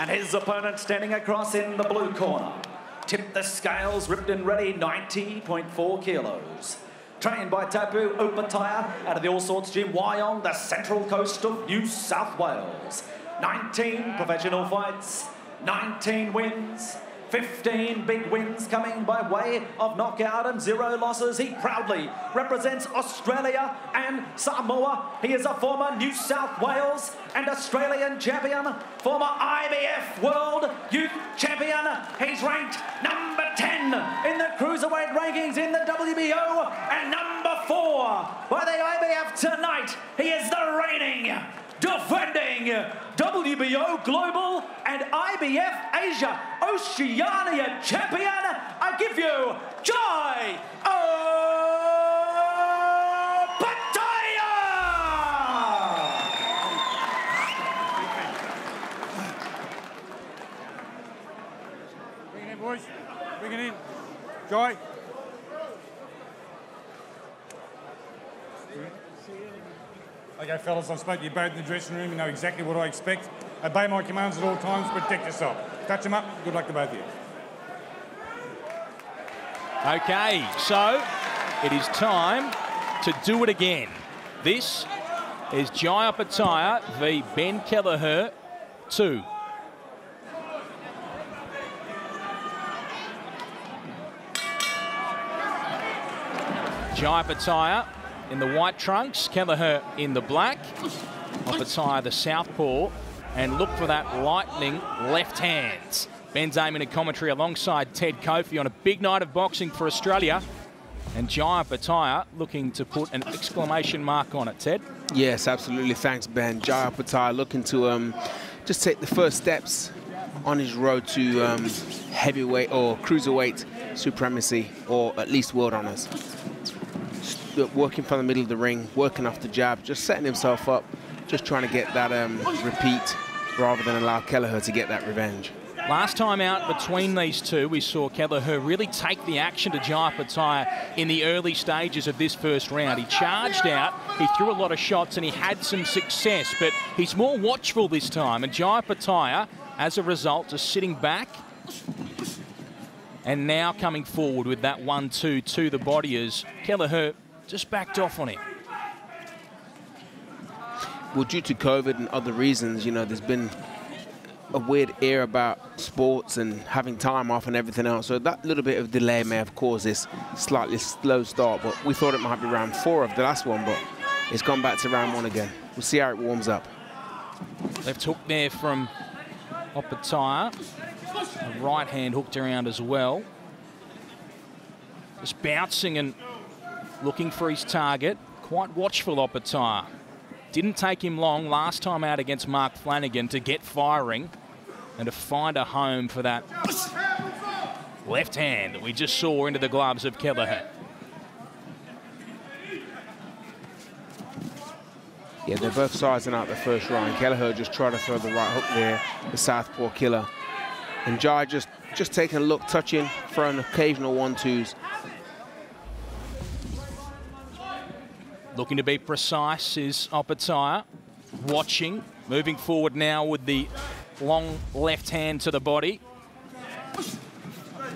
And his opponent standing across in the blue corner. Tip the scales, ripped and ready, 90.4 kilos. Trained by Tapu Opetaia out of the All Sorts Gym Wyong, the central coast of New South Wales. 19 professional fights, 19 wins, 15 big wins coming by way of knockout and zero losses. He proudly represents Australia and Samoa. He is a former New South Wales and Australian champion, former IBF World Youth Champion. He's ranked number 10 in the cruiserweight rankings in the WBO and number 4 by the IBF tonight. He is the reigning defending WBO Global and IBF Asia Oceania champion. I give you Jai Bring it in, boys. Bring it in. Jai. Okay, fellas, I spoke to you both in the dressing room. You know exactly what I expect. Obey my commands at all times. Protect yourself. Touch them up. Good luck to both of you. Okay, so it is time to do it again. This is Jai Opetaia v Ben Kelleher 2. Jai Opetaia in the white trunks, Kelleher in the black. Opetaia the southpaw, and look for that lightning left hand. Ben Damon in commentary alongside Ted Kofi on a big night of boxing for Australia. And Jai Opetaia looking to put an exclamation mark on it, Ted. Yes, absolutely. Thanks, Ben. Jai Opetaia looking to um, just take the first steps on his road to um, heavyweight or cruiserweight supremacy, or at least world honors. Working from the middle of the ring, working off the jab, just setting himself up, just trying to get that um, repeat rather than allow Kelleher to get that revenge. Last time out between these two, we saw Kelleher really take the action to Jai Opetaia in the early stages of this first round. He charged out, he threw a lot of shots, and he had some success, but he's more watchful this time. And Jai Opetaia, as a result, is sitting back and now coming forward with that 1-2 to the body as Kelleher just backed off on it. Well, due to COVID and other reasons, you know, there's been a weird air about sports and having time off and everything else. So that little bit of delay may have caused this slightly slow start. But we thought it might be round four of the last one, but it's gone back to round one again. We'll see how it warms up. Left hook there from Opetaia. A right hand hooked around as well. Just bouncing and looking for his target. Quite watchful Opetaia. Didn't take him long last time out against Mark Flanagan to get firing and to find a home for that left hand that we just saw into the gloves of Kelleher. Yeah, they're both sizing out the first round. Kelleher just tried to throw the right hook there, the southpaw killer. And Jai just, just taking a look, touching, throwing occasional one-twos. Looking to be precise is Opetaia. Watching, moving forward now with the long left hand to the body.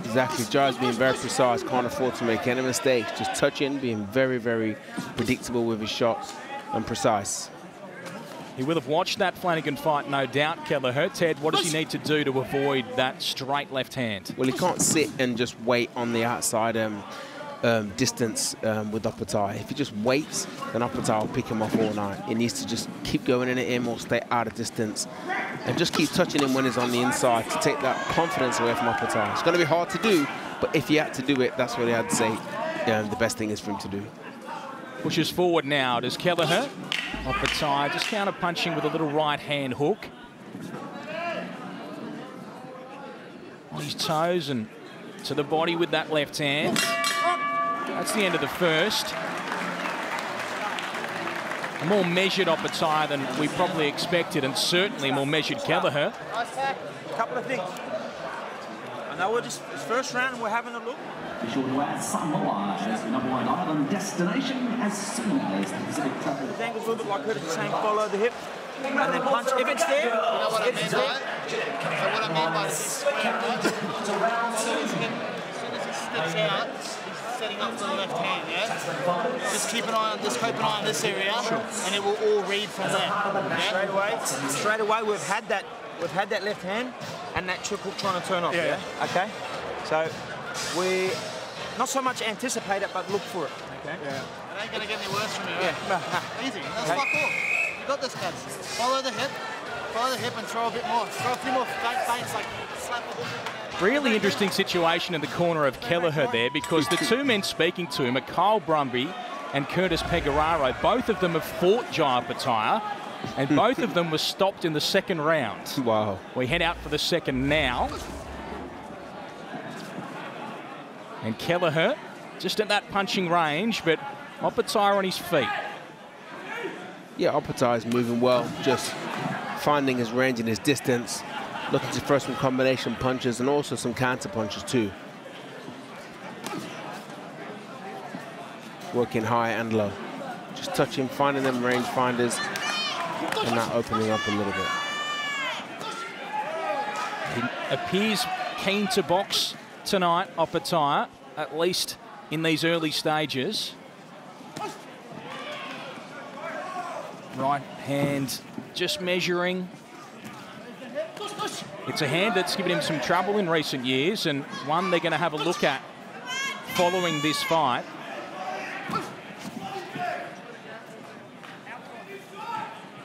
Exactly, Jai's being very precise, can't afford to make any mistakes. Just touching, being very, very predictable with his shots and precise. He will have watched that Flanagan fight, no doubt, Kelleher. Ted, what does he need to do to avoid that straight left hand? Well, he can't sit and just wait on the outside um, um, distance um, with Opetaia. If he just waits, then Opetaia will pick him off all night. He needs to just keep going in at him or stay out of distance and just keep touching him when he's on the inside to take that confidence away from Opetaia. It's going to be hard to do, but if he had to do it, that's what to say um, the best thing is for him to do. Pushes forward now. Does Kelleher? Opetaia just counter punching with a little right hand hook. On his toes and to the body with that left hand. That's the end of the first. A more measured Opetaia than we probably expected, and certainly more measured Kelleher. A couple of things. I know we're just first round and we're having a look. Be sure to add Samoa as the number one island destination as soon as the Pacific Travel. The angle's a little bit like her saying follow the hip. and then punch. If it's there, You know what I mean, it's right? there, So what I mean by this is square, right? As soon as he, as soon as he steps out, he's setting up the left hand, yeah? Just keep an eye on, just keep an eye on this area, and it will all read from there. Yeah? straight away, straight away we've had that, we've had that left hand, and that trick hook trying to turn off. Yeah, Yeah. Okay. So we not so much anticipate it, but look for it. Okay. Yeah. It ain't gonna get any worse from here. Yeah. right? Easy. That's Okay. fuck off. You got this, guys. Follow the hip. Follow the hip and throw a bit more. Throw a few more feint feints, like slap the hook. Really interesting situation in the corner of Kelleher there because the two men speaking to him are Kyle Brumby and Curtis Pegoraro. Both of them have fought Jai Opetaia and both of them were stopped in the second round. Wow. We head out for the second now. And Kelleher just at that punching range, but Opetaia on his feet. Yeah, Opetaia is moving well, just finding his range and his distance, looking to throw some combination punches and also some counter punches too. Working high and low. Just touching, finding them range finders, and not opening up a little bit. He appears keen to box tonight, Opetaia, at least in these early stages. Right hand just measuring. It's a hand that's given him some trouble in recent years and one they're going to have a look at following this fight.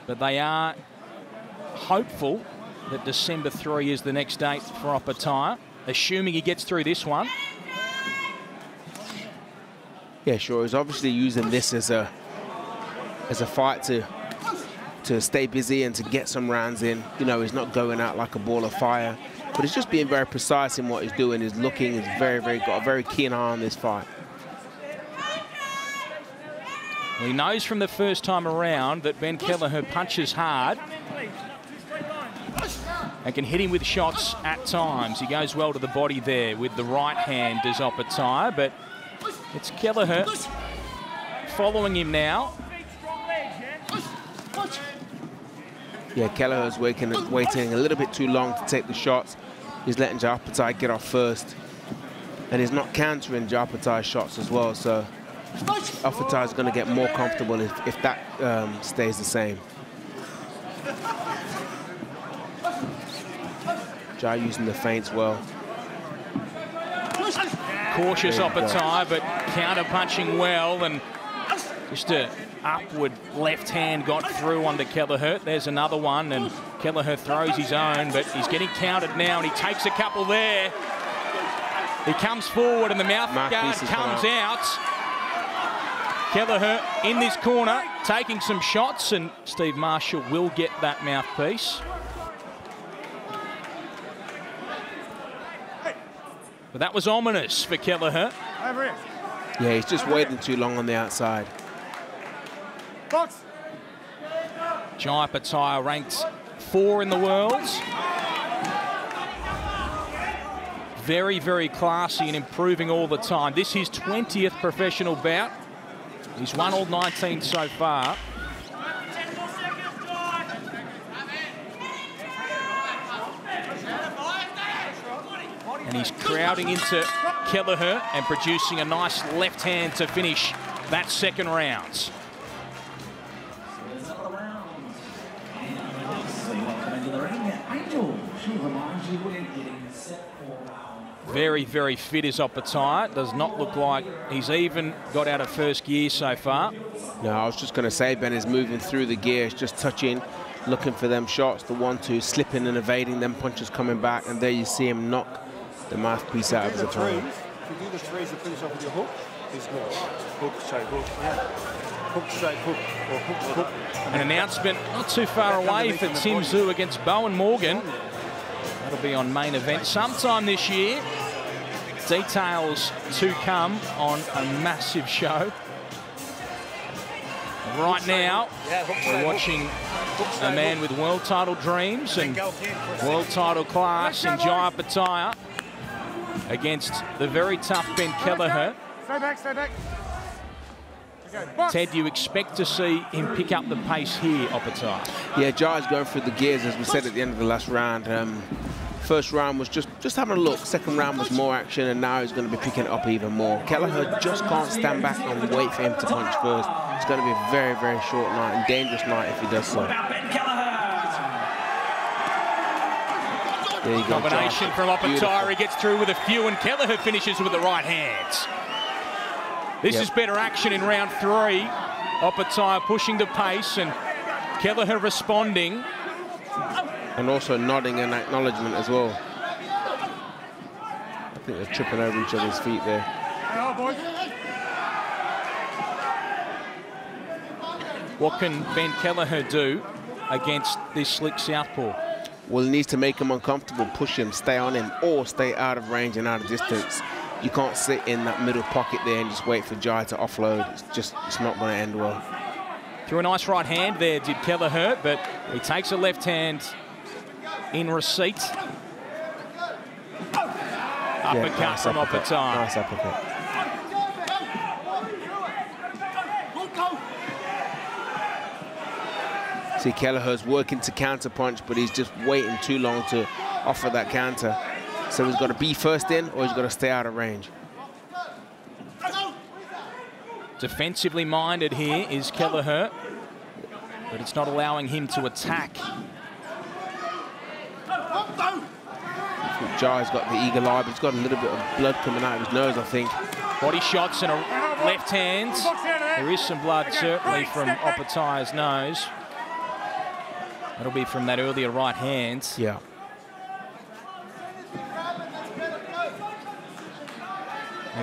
But they are hopeful that December 3 is the next date for Opetaia, assuming he gets through this one. Yeah, sure. He's obviously using this as a as a fight to to stay busy and to get some rounds in. You know, he's not going out like a ball of fire, but he's just being very precise in what he's doing. He's looking. He's very, very got a very keen eye on this fight. Well, he knows from the first time around that Ben Kelleher punches hard and can hit him with shots at times. He goes well to the body there with the right hand as Opetaia, but it's Kelleher following him now. Yeah, Kelleher's waiting, waiting a little bit too long to take the shots. He's letting Jai Opetaia get off first. And he's not countering Jai Opetaia's shots as well, so Opetaia is going to get more comfortable if, if that um, stays the same. Jai using the feints well. Cautious go. But counter punching well and just a upward left hand got through onto Kelleher. There's another one and Kelleher throws his own, but he's getting counted now and he takes a couple there. He comes forward and the mouth guard Mouthpiece uh, comes come out. Kelleher in this corner, taking some shots, and Steve Marshall will get that mouthpiece. But that was ominous for Kelleher. Yeah, he's just waiting too long on the outside. Box. Jai Opetaia ranked four in the world. Very, very classy and improving all the time. This is his 20th professional bout. He's won all 19 so far. And he's crowding into Kelleher and producing a nice left hand to finish that second round. Very, very fit is Opetaia. Does not look like he's even got out of first gear so far. No, I was just going to say Ben is moving through the gears, just touching, looking for them shots, the one, two, slipping and evading them punches coming back, and there you see him knock the mouthpiece out of his the threes, opponent. if you do the threes and finish off with your hook, it's good. Hook, straight hook, yeah. Hook, straight hook, or hook, hook. An announcement not too far away for Tim Tszyu against Bowyn Morgan. That'll be on main event sometime this year. Details to come on a massive show. Right now, we're watching a man with world title dreams and world title class in Jai Opetaia against the very tough Ben Kelleher. Stay back, stay back. Ted, do you expect to see him pick up the pace here, Opetaia? Yeah, Jai's going through the gears, as we said at the end of the last round. Um, first round was just, just having a look. Second round was more action, and now he's going to be picking it up even more. Kelleher just can't stand back and wait for him to punch first. It's going to be a very, very short night and dangerous night if he does so. There you go, Combination Jai. from Beautiful. He gets through with a few, and Kelleher finishes with the right hands. This Yep. is better action in round three. Opetaia pushing the pace, and Kelleher responding. And also nodding an acknowledgement as well. I think they're tripping over each other's feet there. What can Ben Kelleher do against this slick southpaw? Well, he needs to make him uncomfortable, push him, stay on him, or stay out of range and out of distance. You can't sit in that middle pocket there and just wait for Jai to offload. It's just, it's not going to end well. Threw a nice right hand there, did Kelleher, hurt? but he takes a left hand in receipt. Uppercut nice from uppercut. Opetaia. Nice uppercut. See, Kelleher's working to counter punch, but he's just waiting too long to offer that counter. So he's got to be first in or he's got to stay out of range. Defensively minded here is Kelleher, but it's not allowing him to attack. Jai's got the eagle eye, but he's got a little bit of blood coming out of his nose, I think. Body shots and a left hand. There is some blood certainly from Opetaia's nose. That'll be from that earlier right hand. Yeah.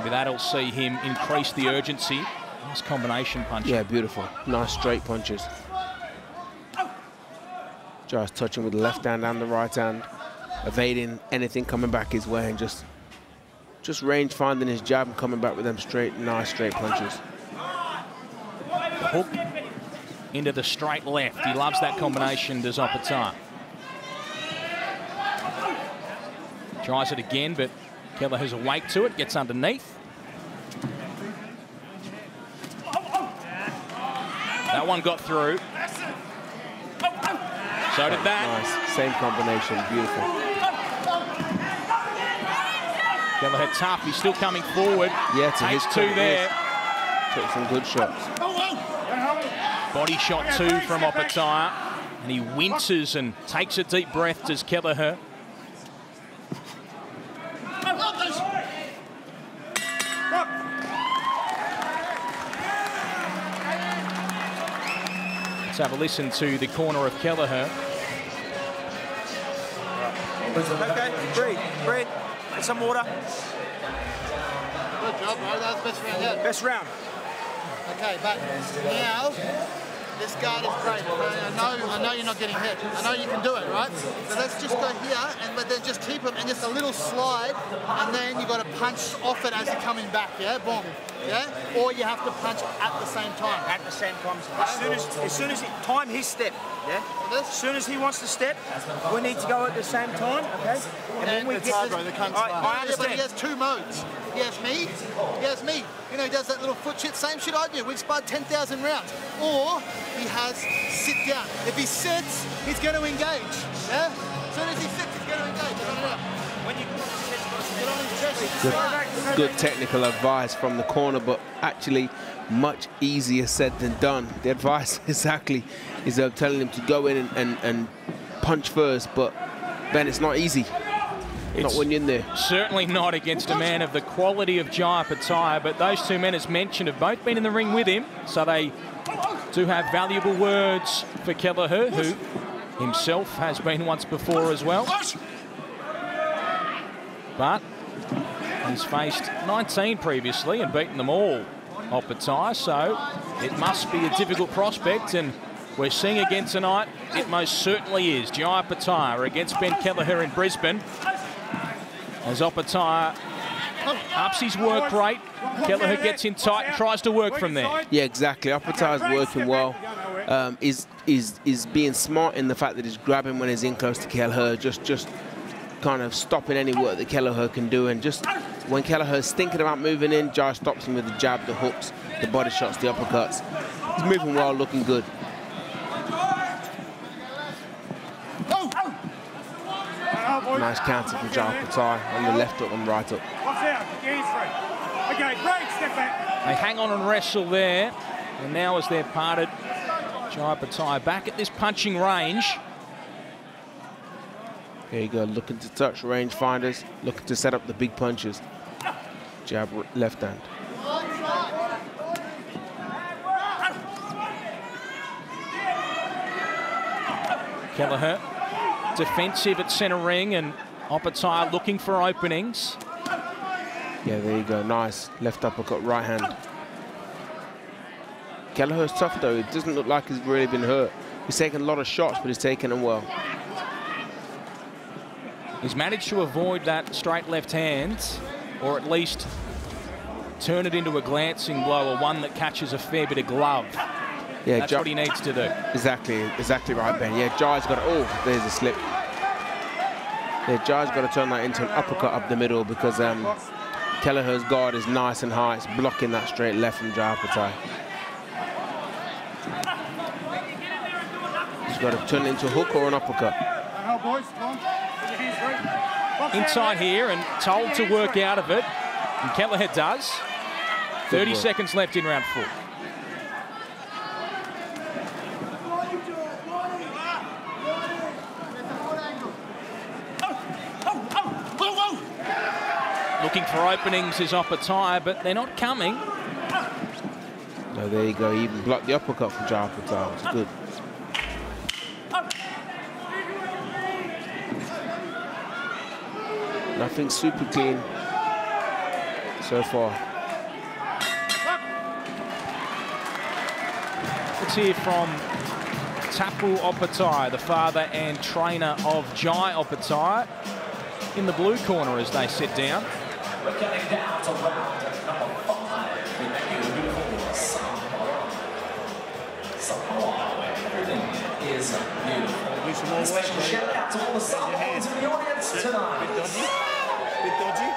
Maybe that'll see him increase the urgency. Nice combination punch. Yeah, beautiful. Nice straight punches. Jai's touching with the left hand and the right hand, evading anything coming back his way and just just range finding his jab and coming back with them straight, nice straight punches. Hook into the straight left. He loves that combination, does Opetaia. Tries it again, but Kelleher's awake to it, gets underneath. That one got through. So did that. Nice, same combination, beautiful. Kelleher tough, he's still coming forward. Yeah, to his two there. Took some good shots. Body shot two from Opetaia. And he winces and takes a deep breath, does Kelleher. Let's have a listen to the corner of Kelleher. Okay, breathe, breathe. Get some water. Good job, bro. That was best round yet. Best round. Okay, but now this guard is great. I know, I know you're not getting hit. I know you can do it, right? So let's just go here and but then just keep him and just a little slide, and then you got to punch off it as you're coming back. Yeah, boom. Yeah, or you have to punch at the same time. At the same time. As soon as, as soon as he, time his step. Yeah. As soon as he wants to step, we need to go at the same time. Okay. And then we get the- bro. They can't I. I Yeah, but he has two modes. He has me. He has me. You know, he does that little foot shit. Same shit I do. We've sparred 10,000 rounds. Or he has sit down. If he sits, he's going to engage. Yeah. As soon as he sits, he's going to engage. When you Get on his chest. he can slide. Good technical advice from the corner, but actually much easier said than done. The advice exactly is uh, telling him to go in and, and, and punch first, but Ben, it's not easy. Not when you're in there. Certainly not against a man of the quality of Jai Opetaia, but those two men, as mentioned, have both been in the ring with him, so they do have valuable words for Kelleher, who himself has been once before as well. But he's faced 19 previously and beaten them all Opetaia, so it must be a difficult prospect, and we're seeing again tonight, it most certainly is. Jai Opetaia against Ben Kelleher in Brisbane. As ups his work rate, Kelleher gets in tight and tries to work from there. Yeah, exactly. Opetaia's working well. Um, is is is being smart in the fact that he's grabbing when he's in close to Kelleher, just just kind of stopping any work that Kelleher can do, and just when Kelleher's thinking about moving in, Jai stops him with the jab, the hooks, the body shots, the uppercuts. He's moving well, looking good. Nice counter from Jai Opetaia on the left hook and right hook. Watch out, hands free. Okay, break, step back. They hang on and wrestle there. And now as they're parted, Jai Opetaia back at this punching range. There you go, looking to touch range finders, looking to set up the big punches. Jab left hand. Kelleher defensive at centre ring and Opetaia looking for openings. Yeah, there you go. Nice. Left uppercut, right hand. Kelleher's tough, though. It doesn't look like he's really been hurt. He's taken a lot of shots, but he's taken them well. He's managed to avoid that straight left hand, or at least turn it into a glancing blow, or one that catches a fair bit of glove. Yeah, That's what he needs to do. Exactly, exactly right, Ben. Yeah, Jai's got, it. oh, there's a slip. Yeah, Jai's got to turn that into an uppercut up the middle because um, Kelleher's guard is nice and high. It's blocking that straight left from Jai Opetaia. He's got to turn it into a hook or an uppercut. Help, boys, come on. Put your hands free. Box out Inside here and told to work out of it. And Kelleher does. 30 seconds left in round four. Looking for openings is Opetaia, but they're not coming. No, there you go. He even blocked the uppercut from Jai Opetaia, which is good. Nothing super clean so far. Let's hear from Tapu Opetaia, the father and trainer of Jai Opetaia, in the blue corner as they sit down. We're coming down to round number five. We thank you, beautiful Samoa. Samoa, everything is beautiful. A special shout out to all the Samoans in the audience Bit tonight. dodgy? Bit dodgy?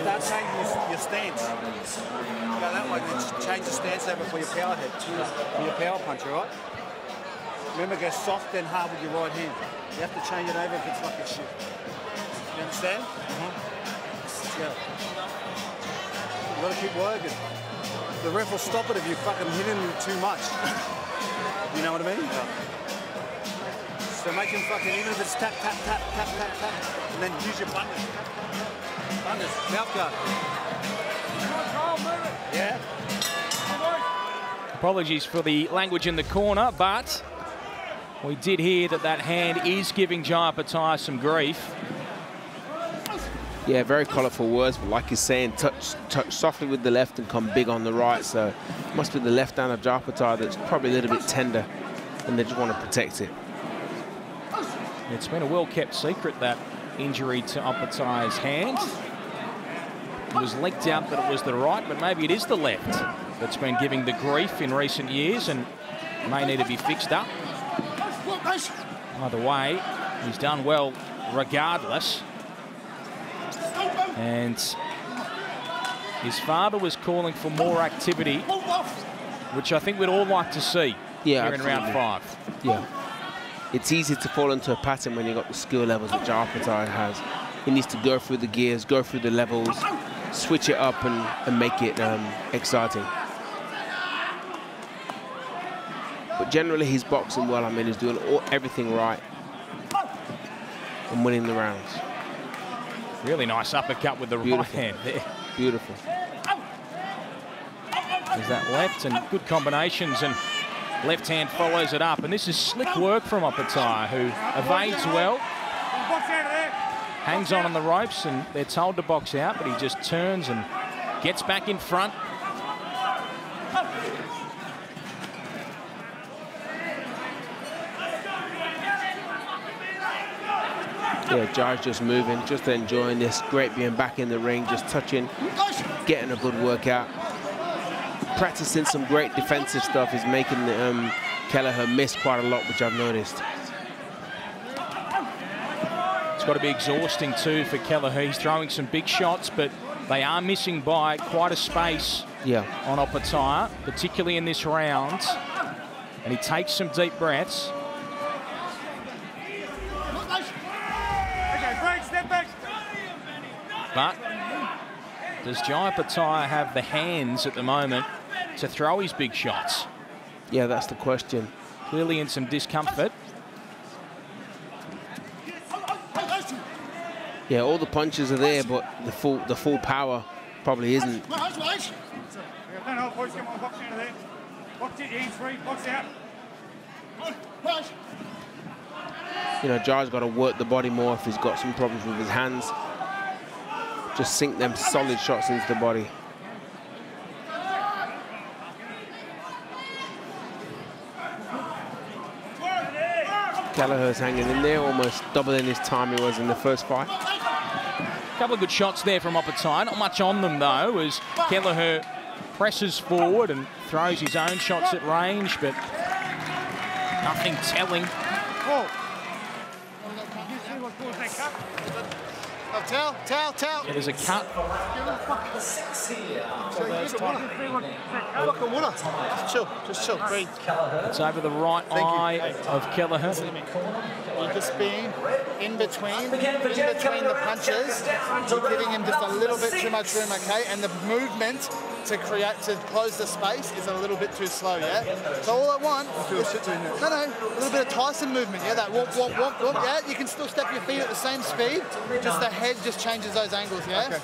Start changing your, your stance. Go that way, then change the stance over for your power head, for your power punch, all right? Remember, go soft then hard with your right hand. You have to change it over if it's like a shit. You understand? Mm-hmm. Let's go. You gotta keep working. The ref will stop it if you fucking hit him too much. you know what I mean? So make him fucking, even if it's tap, tap, tap, tap, tap, tap, and then use your bundles. Bundles, mouth guard. Yeah? Apologies for the language in the corner, but we did hear that that hand is giving Jai Opetaia some grief. Yeah, very colourful words, but like he's saying, touch, touch softly with the left and come big on the right. So must be the left hand of Jai Opetaia that's probably a little bit tender, and they just want to protect it. It's been a well-kept secret, that injury to Opetaia's hand. It was leaked out that it was the right, but maybe it is the left that's been giving the grief in recent years and may need to be fixed up. Either way, he's done well regardless. And his father was calling for more activity, which I think we'd all like to see Yeah, here in round five. Yeah. It's easy to fall into a pattern when you've got the skill levels that Jai has. He needs to go through the gears, go through the levels, switch it up and, and make it um, exciting. But generally he's boxing well. I mean, he's doing all, everything right and winning the rounds. Really nice uppercut with the right Beautiful. hand there. Beautiful. There's that left and good combinations and left hand follows it up. And this is slick work from Opetaia who evades well, Box out of there. hangs on on the ropes and they're told to box out, but he just turns and gets back in front. Yeah, Jai's just moving, just enjoying this. Great being back in the ring, just touching, getting a good workout. Practicing some great defensive stuff is making um, Kelleher miss quite a lot, which I've noticed. It's got to be exhausting too for Kelleher. He's throwing some big shots, but they are missing by quite a space Yeah. on Opetaia, particularly in this round. And he takes some deep breaths. Okay, break, step back. But does Jai Opetaia have the hands at the moment to throw his big shots? Yeah, that's the question. Clearly in some discomfort. Yeah, all the punches are there, but the full the full power probably isn't. No, no, boys, come on, box out of there. Box it, hands free, box out. You know, Jai's got to work the body more if he's got some problems with his hands. Just sink them solid shots into the body. Kelleher's hanging in there, almost doubling his time he was in the first fight. couple of good shots there from Opetaia. Not much on them, though, as Kelleher presses forward and throws his own shots at range, but nothing telling. Oh. You see what caused that cut? Towel, towel, towel. There's a cut. Fucking water. Just chill, just chill, breathe. It's over the right eye of Kelleher. You're just being in between, in between the punches. You're giving him just a little bit too much room, okay? And the movement to create, to close the space is a little bit too slow, yeah? So all I want is, no, no, a little bit of Tyson movement, yeah? That whoop, whoop, whoop, whoop, yeah? You can still step your feet at the same speed, just the head just changes those angles, yeah? Okay.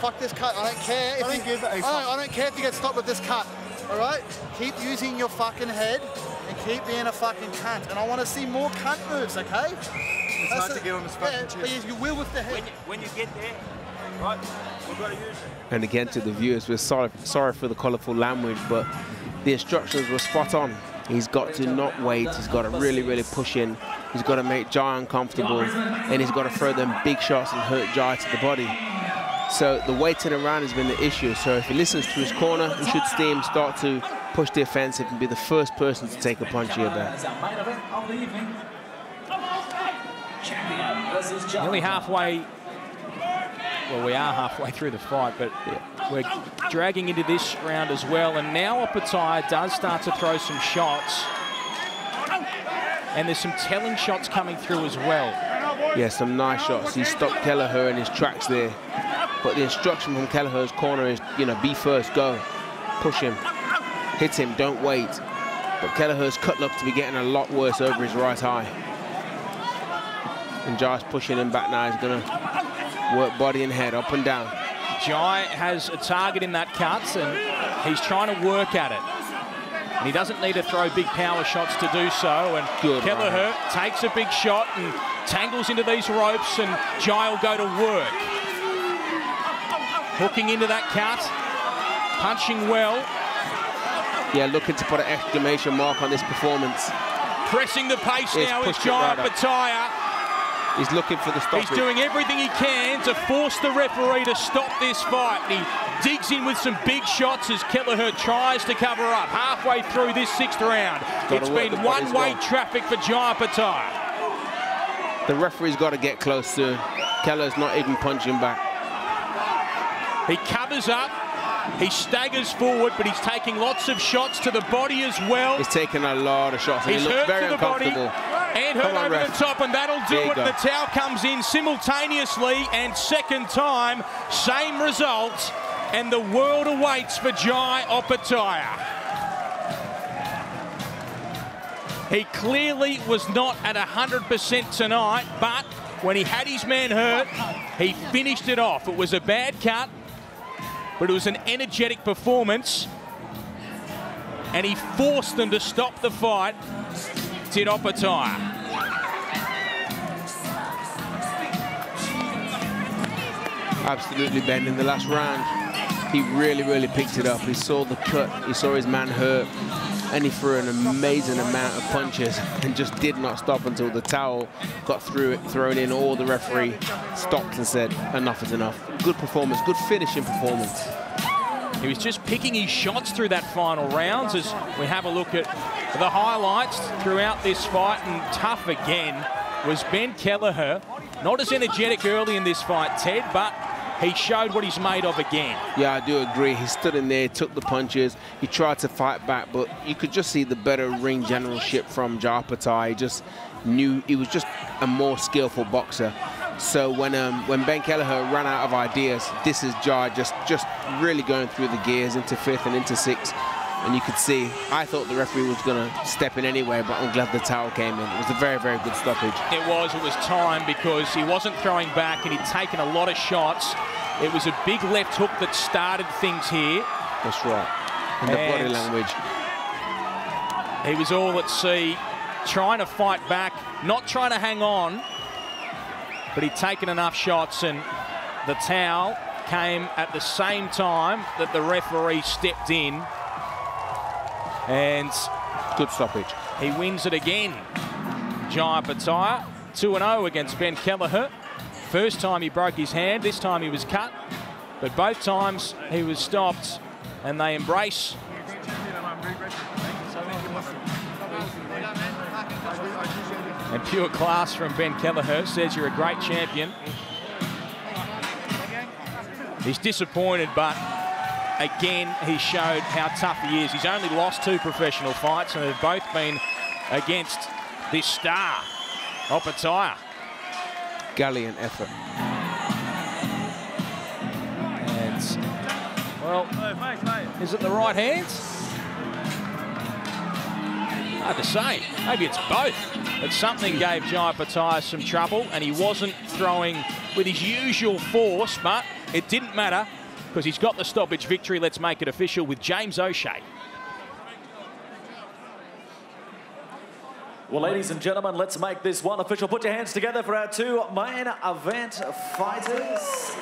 Fuck this cut, I don't care. If I don't you, give a I don't, I don't care if you get stopped with this cut, all right? Keep using your fucking head and keep being a fucking cunt. And I want to see more cunt moves, okay? It's hard to get on his fucking yeah, chest. But you, you will with the head. When you get there, right, we've got to use it. And again, to the viewers, we're sorry, sorry for the colourful language, but the instructions were spot on. He's got to not wait. He's got to really, really push in. He's got to make Jai uncomfortable, and he's got to throw them big shots and hurt Jai to the body. So the waiting around has been the issue. So if he listens to his corner, he should see him start to push the offensive and be the first person to take a punch here. Jai. Nearly halfway. Well, we are halfway through the fight, but we're dragging into this round as well. And now Opetaia does start to throw some shots. And there's some telling shots coming through as well. Yeah, some nice shots. He stopped Kelleher in his tracks there. But the instruction from Kelleher's corner is, you know, be first, go. Push him. Hit him, don't wait. But Kelleher's cut looks to be getting a lot worse over his right eye. And Jai's pushing him back now. He's going to work body and head up and down. Jai has a target in that cut, and he's trying to work at it. And he doesn't need to throw big power shots to do so. And Good Kelleher takes a big shot and tangles into these ropes, and Jai will go to work. Hooking into that cut, punching well, Yeah, looking to put an exclamation mark on this performance. pressing the pace He's now is Jai right. Pataya. He's looking for the stop. He's doing everything he can to force the referee to stop this fight. He digs in with some big shots as Kelleher tries to cover up halfway through this sixth round. it's been one-way traffic for Jai Opetaia. The referee's got to get close soon. Kelleher's not even punching back. He covers up, he staggers forward, but he's taking lots of shots to the body as well. He's taking a lot of shots and He's he looks very to the body uncomfortable. And on, over the top, and that'll do There it. The towel comes in simultaneously, and second time, same result, and the world awaits for Jai Opetaia. He clearly was not at 100% tonight, but when he had his man hurt, he finished it off. It was a bad cut, but it was an energetic performance, and he forced them to stop the fight. Did Opetaia. Absolutely, Ben. In the last round, he really, really picked it up. He saw the cut, he saw his man hurt, and he threw an amazing amount of punches and just did not stop until the towel got through it, thrown in. All the referee stopped and said, enough is enough. Good performance, good finishing performance. He was just picking his shots through that final rounds as we have a look at the highlights throughout this fight. And tough again was Ben Kelleher. Not as energetic early in this fight, Ted, but he showed what he's made of again. Yeah, I do agree. He stood in there, took the punches. He tried to fight back, but you could just see the better ring generalship from Jai Opetaia. He just knew he was just a more skillful boxer. So when um, when Ben Kelleher ran out of ideas, this is Jai just just really going through the gears into fifth and into sixth. And you could see, I thought the referee was going to step in anyway, but I'm glad the towel came in. It was a very, very good stoppage. It was. It was time because he wasn't throwing back and he'd taken a lot of shots. It was a big left hook that started things here. That's right. And the body language. He was all at sea, trying to fight back, not trying to hang on, but he'd taken enough shots and the towel came at the same time that the referee stepped in and good stoppage. He wins it again. Jai Opetaia, 2-0 against Ben Kelleher. First time he broke his hand, this time he was cut, but both times he was stopped and they embrace. And pure class from Ben Kelleher says you're a great champion. He's disappointed, but again, he showed how tough he is. He's only lost two professional fights, and they've both been against this star, Opetaia. Gallant effort. And, well, is it the right hands? Hard to say. Maybe it's both. But something gave Jai Opetaia some trouble, and he wasn't throwing with his usual force, but it didn't matter because he's got the stoppage victory. Let's make it official with James O'Shea. Well, ladies and gentlemen, let's make this one official. Put your hands together for our two main event fighters.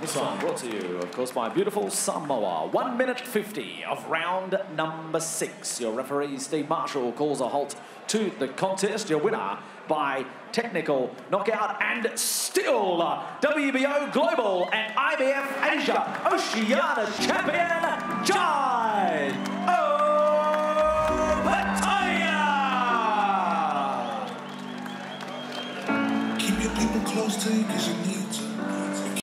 This one brought to you, of course, by beautiful Samoa. One minute 50 of round number six. Your referee, Steve Marshall, calls a halt to the contest. Your winner by technical knockout and still uh, WBO Global and IBF Asia Oceania champion, Jai Keep your people close to you because you need to.